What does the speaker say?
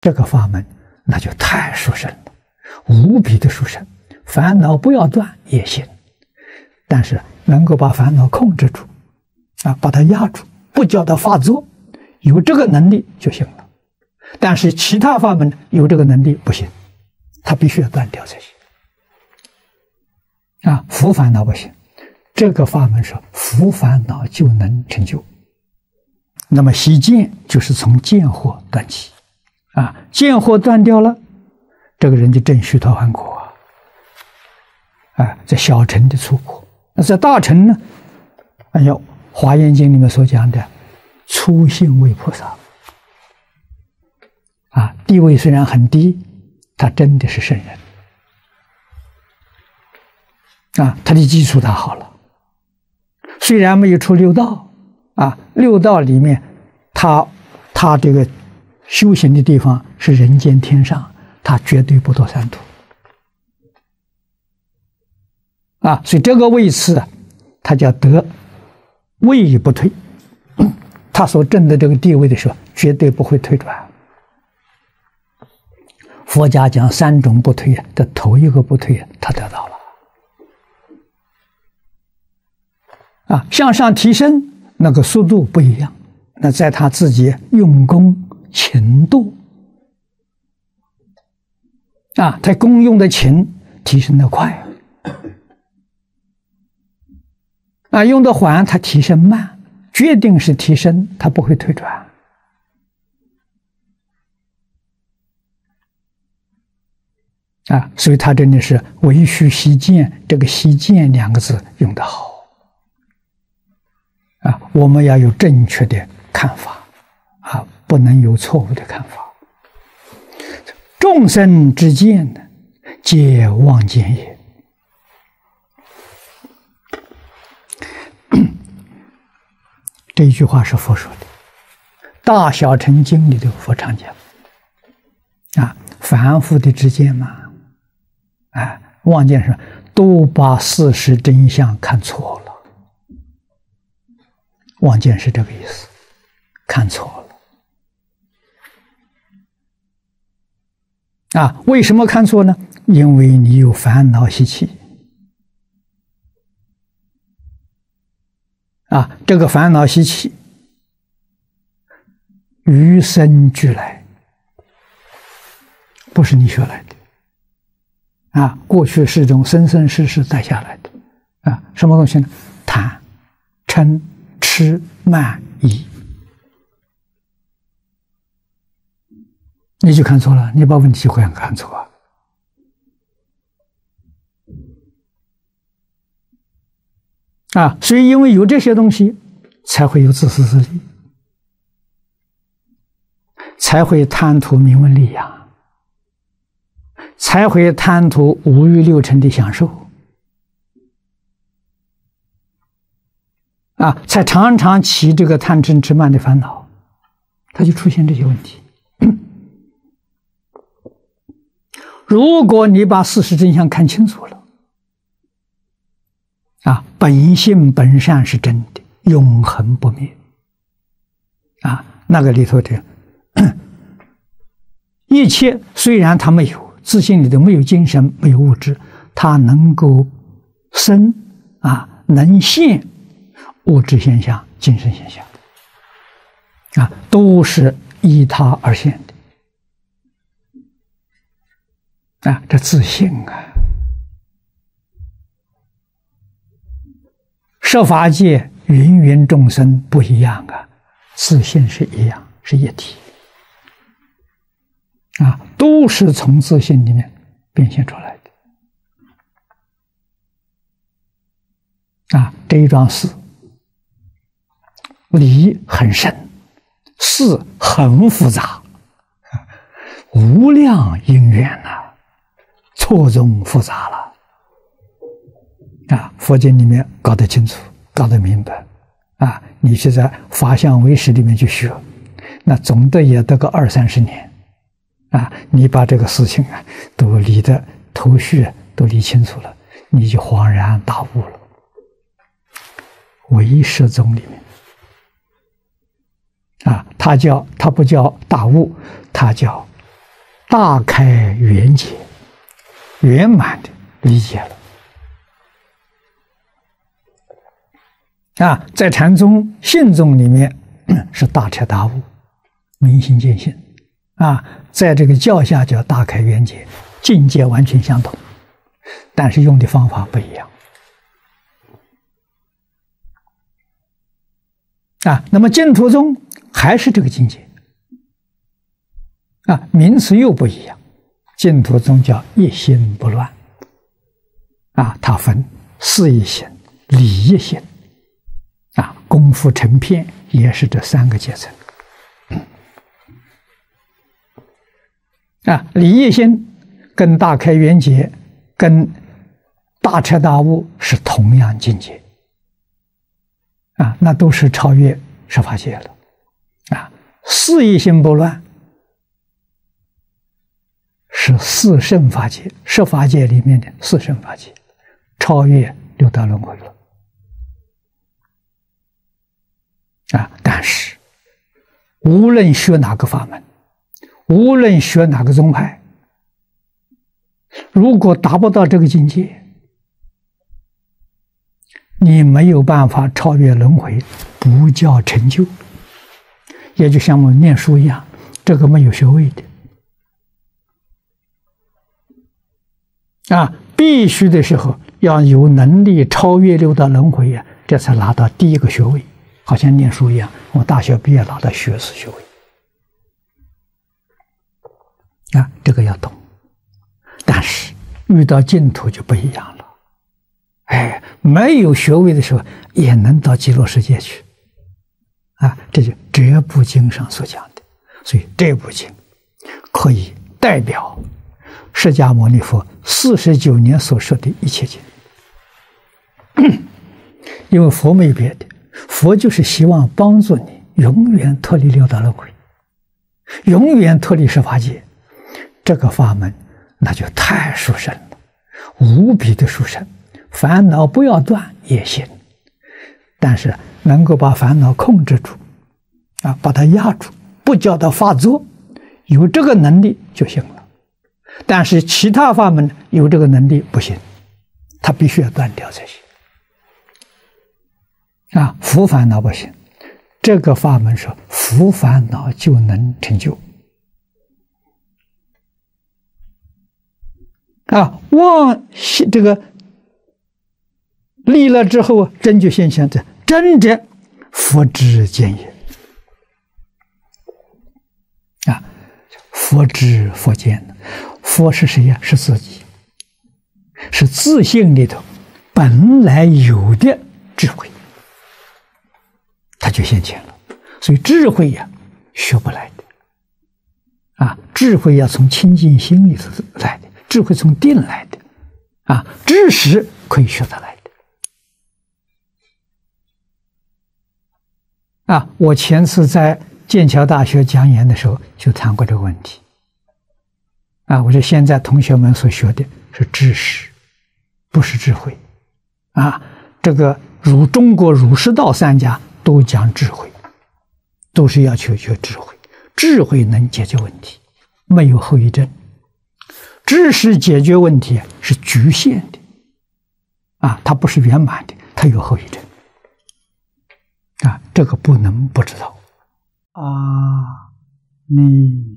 这个法门那就太殊胜了，无比的殊胜。烦恼不要断也行，但是能够把烦恼控制住，啊，把它压住，不叫它发作，有这个能力就行了。但是其他法门有这个能力不行，他必须要断掉才行。啊，福烦恼不行，这个法门是福烦恼就能成就。那么习见就是从见惑断起，啊，见货断掉了，这个人就正须陀洹果。啊，啊在小乘的出果，那在大乘呢？哎呦《华严经》里面所讲的，初信为菩萨，啊，地位虽然很低，他真的是圣人，啊，他的基础打好了。虽然没有出六道，啊，六道里面，他他这个修行的地方是人间天上，他绝对不堕三途。啊，所以这个位次，他叫得位不退，他所证的这个地位的时候，绝对不会退转。佛家讲三种不退的头一个不退，他得到了。啊，向上提升那个速度不一样，那在他自己用功勤度，啊，他功用的勤提升的快。啊，用的缓，它提升慢，决定是提升，它不会退转。啊，所以他真的是为虚习见，这个“习见”两个字用的好。啊，我们要有正确的看法，啊，不能有错误的看法。众生之见呢，皆妄见也。这一句话是佛说的，《大小乘经》里的佛常讲，啊，凡夫的之见嘛，啊，妄见是都把事实真相看错了，妄见是这个意思，看错了，啊，为什么看错呢？因为你有烦恼习气。啊，这个烦恼习气，与生俱来，不是你学来的。啊，过去是种生生世世带下来的。啊，什么东西呢？贪、嗔、痴、慢、疑，你就看错了，你把问题会看错啊。啊，所以因为有这些东西，才会有自私自利，才会贪图名闻利养，才会贪图五欲六尘的享受，啊，才常常起这个贪嗔痴慢的烦恼，他就出现这些问题。如果你把事实真相看清楚了。啊，本性本善是真的，永恒不灭。啊，那个里头的，一切虽然他没有自信里头没有精神，没有物质，他能够生啊，能现物质现象、精神现象，啊，都是依他而现。啊，这自信啊。设法界芸芸众生不一样啊，自信是一样，是一体啊，都是从自信里面变现出来的啊。这一桩事理很深，事很复杂，无量因缘呐，错综复杂了。啊，佛经里面搞得清楚，搞得明白，啊，你去在法相唯识里面去学，那总得也得个二三十年，啊，你把这个事情啊都理的头绪都理清楚了，你就恍然大悟了。唯识宗里面，啊，他叫他不叫大悟，他叫大开圆解，圆满的理解了。啊，在禅宗、信宗里面 是大彻大悟、明心见性，啊，在这个教下叫大开圆解，境界完全相同，但是用的方法不一样。啊，那么净土宗还是这个境界，啊，名词又不一样。净土宗叫一心不乱，啊，它分事业心、理业心。啊，功夫成片也是这三个阶层。啊，理业心跟大开圆解、跟大彻大悟是同样境界。啊，那都是超越十法界了。啊，四业心不乱是四圣法界，十法界里面的四圣法界，超越六道轮回了。啊！但是，无论学哪个法门，无论学哪个宗派，如果达不到这个境界，你没有办法超越轮回，不叫成就。也就像我们念书一样，这个没有学位的啊，必须的时候要有能力超越六道轮回呀，这才拿到第一个学位。好像念书一样，我大学毕业拿到学士学位，啊，这个要懂。但是遇到净土就不一样了，哎，没有学位的时候也能到极乐世界去，啊，这就这部经上所讲的。所以这部经可以代表释迦牟尼佛四十九年所说的一切经，因为佛没有别的。佛就是希望帮助你永远脱离六道轮回，永远脱离十法界。这个法门那就太殊胜了，无比的殊胜。烦恼不要断也行，但是能够把烦恼控制住，啊，把它压住，不叫它发作，有这个能力就行了。但是其他法门有这个能力不行，它必须要断掉才行。啊，福烦恼不行，这个法门说福烦恼就能成就。啊，妄这个立了之后，真觉现象的真者佛之见也。啊，佛之佛见，佛是谁呀？是自己，是自信里头本来有的智慧。他就现前了，所以智慧呀，学不来的，啊，智慧要从清净心里头来的，智慧从定来的，啊，知识可以学得来的，啊，我前次在剑桥大学讲演的时候就谈过这个问题，啊，我说现在同学们所学的是知识，不是智慧，啊，这个儒中国儒释道三家。都讲智慧，都是要求学智慧。智慧能解决问题，没有后遗症；知识解决问题是局限的，啊，它不是圆满的，它有后遗症。啊，这个不能不知道。阿弥